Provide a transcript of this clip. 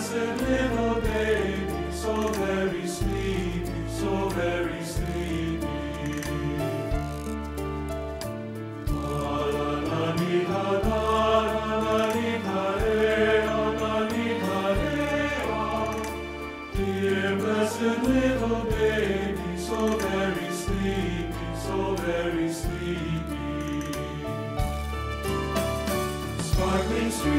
Blessed Sparkling